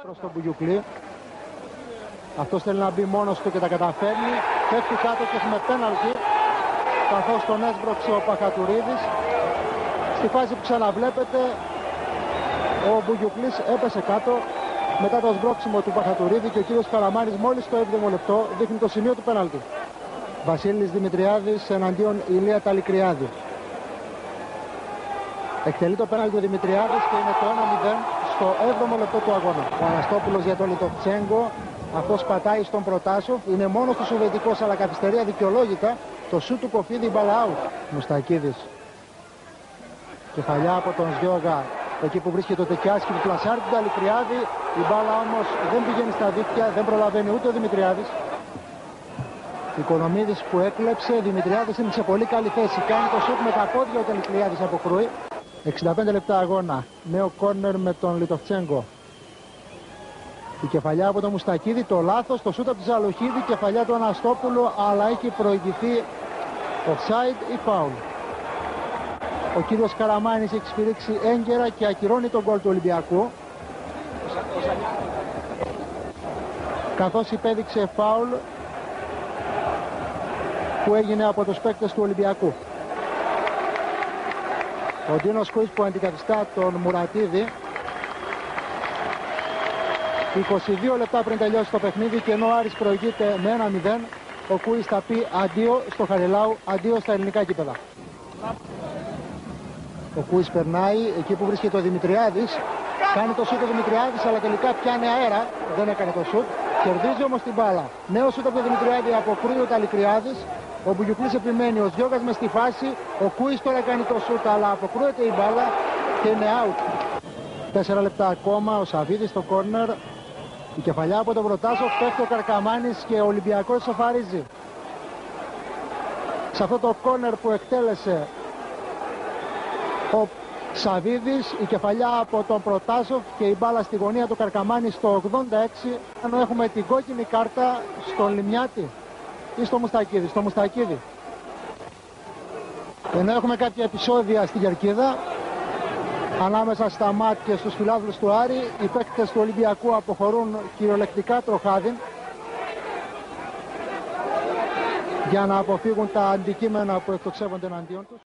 προς τον Μπουγιουκλή. Αυτός θέλει να μπει μόνος του και τα καταφέρνει. Πέφτει κάτω και έχουμε πέναλτι. Καθώς τον έσπρωξε ο Παχατουρίδης. Στη φάση που ξαναβλέπετε ο Μπουγιουκλής έπεσε κάτω μετά το σμπρώξιμο του Παχατουρίδη και ο κύριος Καραμάνης μόλις το 7ο λεπτό δείχνει το σημείο του πέναλτι. Βασίλης Δημητριάδης εναντίον Ηλία Ταλικριάδη. Εκτελεί το πέναλτι ο Δημητριάδης και είναι το 1-0 στο 7ο λεπτό του αγώνα. Ο Αναστόπουλος για τον Λιτοφτσέγκο. Αυτός πατάει στον Προτάσοφ. Είναι μόνος του Σοβιετικός αλλά καθυστερεί αδικαιολόγητα. Το σου του κοφίδι μπαλαάου. Μουστακίδης. Κεφαλιά από τον Σγιώγα. Εκεί που βρίσκεται το Τεκιάσκι του πλασάρει του Ταλικριάδη. Η μπάλα όμως δεν πηγαίνει στα δίκτυα. Δεν προλαβαίνει ούτε ο Δημητριάδης. Οικονομίδης που έκλεψε. Δημητριάδης είναι σε πολύ καλή θέση. Κάνει το σουτ με τα πόδια ο Ταλικριάδης αποκρούει. 65 λεπτά αγώνα. Νέο κόρνερ με τον Λιτοφτσέγκο. Η κεφαλιά από τον Μουστακίδη, το λάθος, το σούτ από τη Ζαλοχίδη, κεφαλιά του Αναστόπουλου, αλλά έχει προηγηθεί offside ή foul. Ο κύριος Καραμάνης έχει σφυρίξει έγκαιρα και ακυρώνει τον γκολ του Ολυμπιακού. Καθώς υπέδειξε φάουλ που έγινε από τους παίκτες του Ολυμπιακού. Ο Ντίνος Κουίς που αντικαθιστά τον Μουρατίδη. 22 λεπτά πριν τελειώσει το παιχνίδι και ενώ ο Άρης προηγείται με 1-0 ο Κουίς θα πει αντίο στο Χαριλάου, αντίο στα ελληνικά κήπεδα. Ο Κουίς περνάει εκεί που βρίσκεται ο Δημητριάδης. Κάνει το σούτ ο Δημητριάδης αλλά τελικά πιάνει αέρα, δεν έκανε το σούτ κερδίζει όμως την μπάλα. Νέος σούτ από τον Δημητριάδη αποκρούει ο Ταλικριάδης ο Μπουγιουκλής επιμένει, ο Σδιώγας μες στη φάση, ο Κούις τώρα κάνει το σούτ, αλλά αποκρούεται η μπάλα και είναι out. Τέσσερα λεπτά ακόμα, ο Σαβίδης στο κόρνερ, η κεφαλιά από τον Προτάσο, πέφτει ο Καρκαμάνης και ο Ολυμπιακός σοφαρίζει. Σε αυτό το κόρνερ που εκτέλεσε ο Σαβίδης, η κεφαλιά από τον Προτάσοφ και η μπάλα στη γωνία του Καρκαμάνη στο 86, ενώ έχουμε την κόκκινη κάρτα στον Λιμιάτη ή στο Μουστακίδη. Στο Μουστακίδη. Ενώ έχουμε κάποια επεισόδια στη Γερκίδα, ανάμεσα στα ΜΑΤ και στους φιλάθλους του Άρη, οι παίκτες του Ολυμπιακού αποχωρούν κυριολεκτικά τροχάδιν για να αποφύγουν τα αντικείμενα που εκτοξεύονται εναντίον τους.